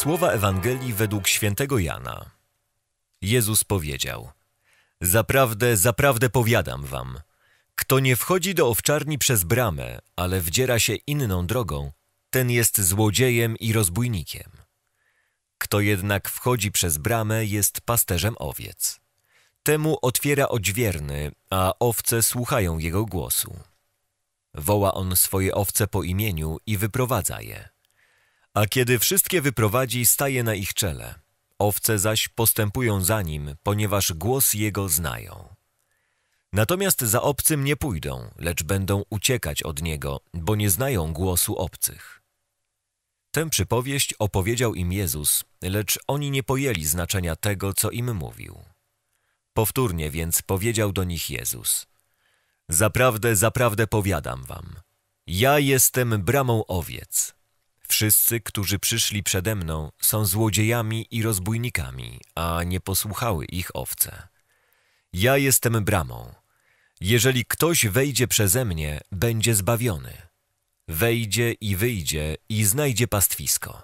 Słowa Ewangelii według świętego Jana. Jezus powiedział: Zaprawdę, zaprawdę powiadam wam, kto nie wchodzi do owczarni przez bramę, ale wdziera się inną drogą, ten jest złodziejem i rozbójnikiem. Kto jednak wchodzi przez bramę, jest pasterzem owiec. Temu otwiera odźwierny, a owce słuchają jego głosu. Woła on swoje owce po imieniu i wyprowadza je. A kiedy wszystkie wyprowadzi, staje na ich czele. Owce zaś postępują za nim, ponieważ głos jego znają. Natomiast za obcym nie pójdą, lecz będą uciekać od niego, bo nie znają głosu obcych. Tę przypowieść opowiedział im Jezus, lecz oni nie pojęli znaczenia tego, co im mówił. Powtórnie więc powiedział do nich Jezus: Zaprawdę, zaprawdę powiadam wam, ja jestem bramą owiec. Wszyscy, którzy przyszli przede mną, są złodziejami i rozbójnikami, a nie posłuchały ich owce. Ja jestem bramą. Jeżeli ktoś wejdzie przeze mnie, będzie zbawiony. Wejdzie i wyjdzie i znajdzie pastwisko.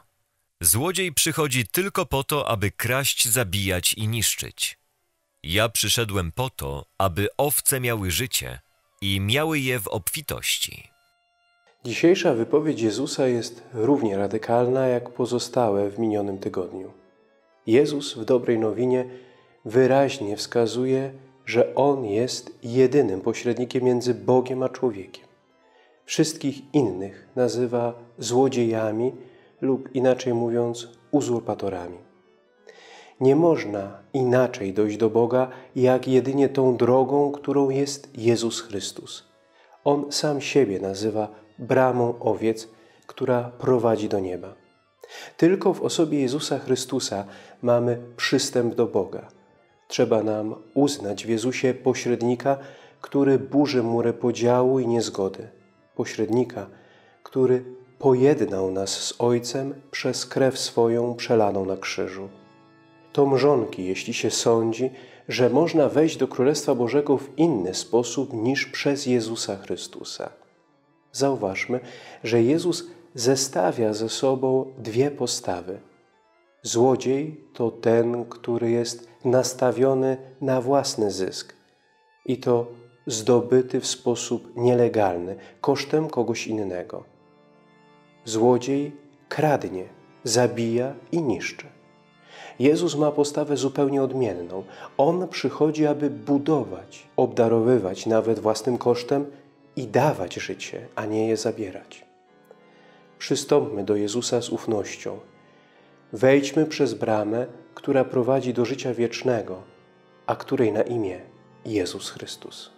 Złodziej przychodzi tylko po to, aby kraść, zabijać i niszczyć. Ja przyszedłem po to, aby owce miały życie i miały je w obfitości. Dzisiejsza wypowiedź Jezusa jest równie radykalna jak pozostałe w minionym tygodniu. Jezus w dobrej nowinie wyraźnie wskazuje, że On jest jedynym pośrednikiem między Bogiem a człowiekiem. Wszystkich innych nazywa złodziejami lub inaczej mówiąc uzurpatorami. Nie można inaczej dojść do Boga, jak jedynie tą drogą, którą jest Jezus Chrystus. On sam siebie nazywa bramą owiec, która prowadzi do nieba. Tylko w osobie Jezusa Chrystusa mamy przystęp do Boga. Trzeba nam uznać w Jezusie pośrednika, który burzy mury podziału i niezgody. Pośrednika, który pojednał nas z Ojcem przez krew swoją przelaną na krzyżu. To mrzonki, jeśli się sądzi, że można wejść do Królestwa Bożego w inny sposób niż przez Jezusa Chrystusa. Zauważmy, że Jezus zestawia ze sobą dwie postawy. Złodziej to ten, który jest nastawiony na własny zysk i to zdobyty w sposób nielegalny, kosztem kogoś innego. Złodziej kradnie, zabija i niszczy. Jezus ma postawę zupełnie odmienną. On przychodzi, aby budować, obdarowywać nawet własnym kosztem i dawać życie, a nie je zabierać. Przystąpmy do Jezusa z ufnością. Wejdźmy przez bramę, która prowadzi do życia wiecznego, a której na imię Jezus Chrystus.